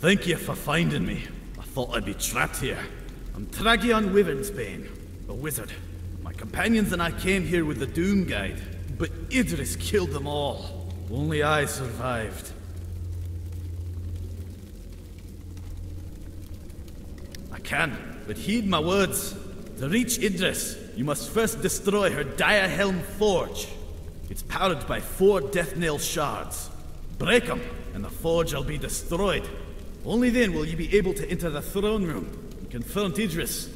Thank you for finding me. I thought I'd be trapped here. I'm Tragion Wyvernsbane, a wizard. My companions and I came here with the Doom Guide, but Idris killed them all. Only I survived. I can, but heed my words. To reach Idris, you must first destroy her Dire Helm Forge. It's powered by four Death Nail shards. Break them, and the forge will be destroyed. Only then will you be able to enter the throne room and confront Idris.